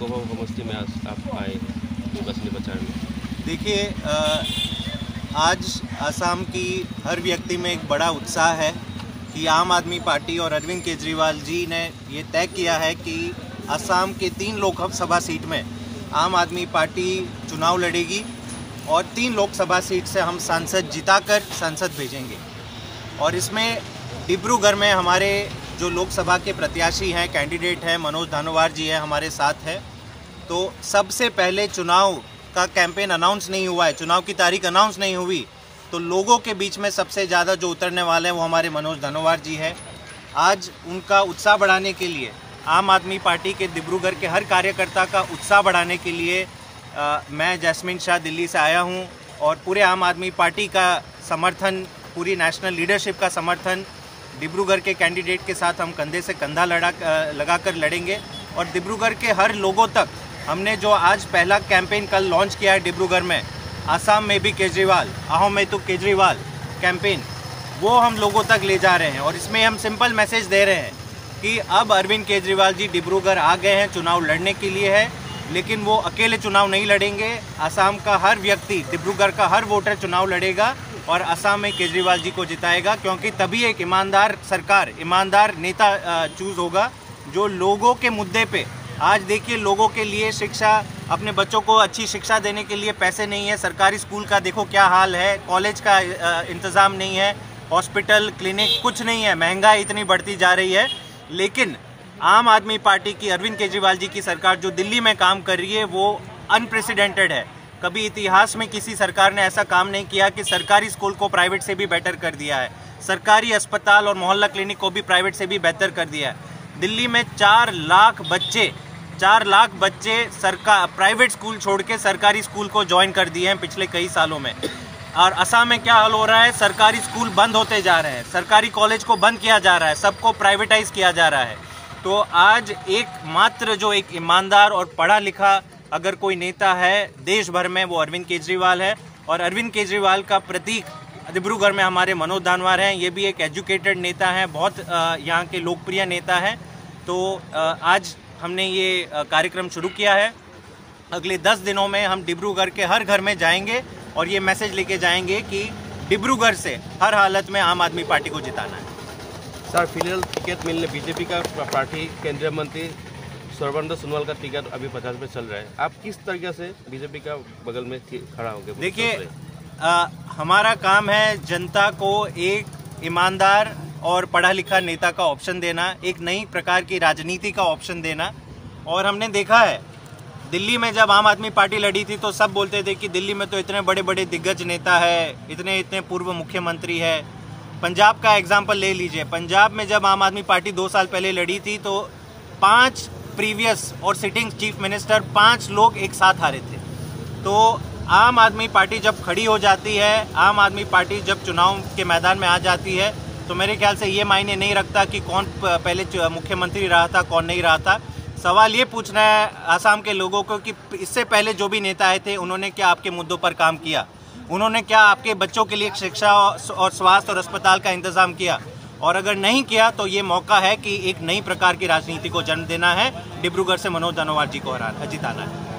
लोकसभा समष्टि में आप आए हैं प्रचार में। देखिए आज असम की हर व्यक्ति में एक बड़ा उत्साह है कि आम आदमी पार्टी और अरविंद केजरीवाल जी ने ये तय किया है कि असम के तीन लोकसभा सीट में आम आदमी पार्टी चुनाव लड़ेगी और तीन लोकसभा सीट से हम सांसद जिताकर संसद भेजेंगे। और इसमें डिब्रूगढ़ में हमारे जो लोकसभा के प्रत्याशी हैं कैंडिडेट हैं मनोज धानोवार जी हैं हमारे साथ हैं। तो सबसे पहले चुनाव का कैंपेन अनाउंस नहीं हुआ है चुनाव की तारीख अनाउंस नहीं हुई तो लोगों के बीच में सबसे ज़्यादा जो उतरने वाले हैं वो हमारे मनोज धनोवार जी है। आज उनका उत्साह बढ़ाने के लिए आम आदमी पार्टी के डिब्रूगढ़ के हर कार्यकर्ता का उत्साह बढ़ाने के लिए अ, मैं जैस्मिन शाह दिल्ली से आया हूँ और पूरे आम आदमी पार्टी का समर्थन पूरी नेशनल लीडरशिप का समर्थन डिब्रूगढ़ के कैंडिडेट के साथ हम कंधे से कंधा लड़ा लगाकर लड़ेंगे। और डिब्रूगढ़ के हर लोगों तक हमने जो आज पहला कैंपेन कल लॉन्च किया है डिब्रूगढ़ में, आसाम में भी केजरीवाल, आहो में तो केजरीवाल कैंपेन, वो हम लोगों तक ले जा रहे हैं। और इसमें हम सिंपल मैसेज दे रहे हैं कि अब अरविंद केजरीवाल जी डिब्रूगढ़ आ गए हैं, चुनाव लड़ने के लिए है। लेकिन वो अकेले चुनाव नहीं लड़ेंगे। आसाम का हर व्यक्ति डिब्रूगढ़ का हर वोटर चुनाव लड़ेगा और असम में केजरीवाल जी को जिताएगा, क्योंकि तभी एक ईमानदार सरकार, ईमानदार नेता चूज़ होगा, जो लोगों के मुद्दे पे, आज देखिए लोगों के लिए शिक्षा, अपने बच्चों को अच्छी शिक्षा देने के लिए पैसे नहीं है, सरकारी स्कूल का देखो क्या हाल है, कॉलेज का इंतज़ाम नहीं है, हॉस्पिटल, क्लिनिक कुछ नहीं है, महँगाई इतनी बढ़ती जा रही है, लेकिन आम आदमी पार्टी की अरविंद केजरीवाल जी की सरकार जो दिल्ली में काम कर रही है, वो अनप्रेसिडेंटेड है। कभी इतिहास में किसी सरकार ने ऐसा काम नहीं किया कि सरकारी स्कूल को प्राइवेट से भी बेटर कर दिया है। सरकारी अस्पताल और मोहल्ला क्लिनिक को भी प्राइवेट से भी बेहतर कर दिया है। दिल्ली में चार लाख बच्चे, चार लाख बच्चे सरकार प्राइवेट स्कूल छोड़ के सरकारी स्कूल को ज्वाइन कर दिए हैं पिछले कई सालों में। और असम में क्या हाल हो रहा है? सरकारी स्कूल बंद होते जा रहे हैं। सरकारी कॉलेज को बंद किया जा रहा है। सबको प्राइवेटाइज किया जा रहा है। तो आज एक मात्र जो एक ईमानदार और पढ़ा लिखा अगर कोई नेता है देश भर में, वो अरविंद केजरीवाल है। और अरविंद केजरीवाल का प्रतीक डिब्रूगढ़ में हमारे मनोज दानवार हैं। ये भी एक एजुकेटेड नेता हैं, बहुत यहाँ के लोकप्रिय नेता हैं। तो आज हमने ये कार्यक्रम शुरू किया है। अगले दस दिनों में हम डिब्रूगढ़ के हर घर में जाएँगे और ये मैसेज लेके जाएँगे कि डिब्रूगढ़ से हर हालत में आम आदमी पार्टी को जिताना है। सर, फ़िलहाल टिकट मिलने बीजेपी का पार्टी केंद्रीय मंत्री सर्वानंद सोनोवाल का टिकट अभी पचास में चल रहा है। आप किस तरीके से बीजेपी का बगल में खड़ा होंगे? देखिए हमारा काम है जनता को एक ईमानदार और पढ़ा लिखा नेता का ऑप्शन देना, एक नई प्रकार की राजनीति का ऑप्शन देना। और हमने देखा है, दिल्ली में जब आम आदमी पार्टी लड़ी थी तो सब बोलते थे कि दिल्ली में तो इतने बड़े बड़े दिग्गज नेता है इतने इतने पूर्व मुख्यमंत्री है। पंजाब का एग्ज़ाम्पल ले लीजिए। पंजाब में जब आम आदमी पार्टी दो साल पहले लड़ी थी तो पाँच प्रीवियस और सिटिंग चीफ मिनिस्टर पाँच लोग एक साथ हारे थे। तो आम आदमी पार्टी जब खड़ी हो जाती है, आम आदमी पार्टी जब चुनाव के मैदान में आ जाती है तो मेरे ख्याल से ये मायने नहीं रखता कि कौन पहले मुख्यमंत्री रहा था, कौन नहीं रहा था। सवाल ये पूछना है आसाम के लोगों को कि इससे पहले जो भी नेता आए थे, उन्होंने क्या आपके मुद्दों पर काम किया? उन्होंने क्या आपके बच्चों के लिए शिक्षा और स्वास्थ्य और अस्पताल का इंतज़ाम किया? और अगर नहीं किया तो ये मौका है कि एक नई प्रकार की राजनीति को जन्म देना है। डिब्रूगढ़ से मनोज धनोवार जी को हरा जिताना है